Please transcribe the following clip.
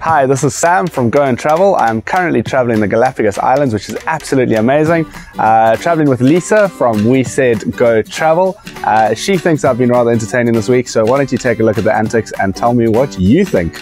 Hi, this is Sam from Go and Travel. I'm currently traveling the Galapagos Islands, which is absolutely amazing. Uh, traveling with Lisa from We Said Go Travel. Uh, she thinks I've been rather entertaining this week, so why don't you take a look at the antics and tell me what you think?